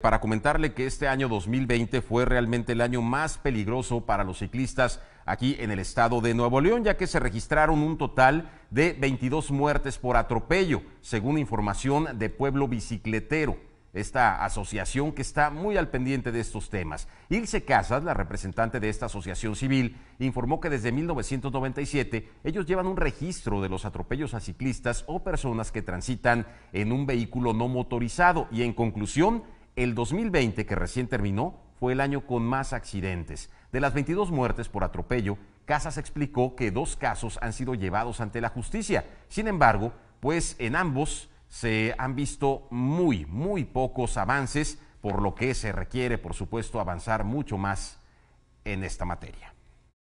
Para comentarle que este año 2020 fue realmente el año más peligroso para los ciclistas aquí en el estado de Nuevo León, ya que se registraron un total de 22 muertes por atropello, según información de Pueblo Bicicletero, esta asociación que está muy al pendiente de estos temas. Ilse Casas, la representante de esta asociación civil, informó que desde 1997 ellos llevan un registro de los atropellos a ciclistas o personas que transitan en un vehículo no motorizado y en conclusión, el 2020, que recién terminó, fue el año con más accidentes. De las 22 muertes por atropello, Casas explicó que dos casos han sido llevados ante la justicia. Sin embargo, pues en ambos se han visto muy, muy pocos avances, por lo que se requiere, por supuesto, avanzar mucho más en esta materia.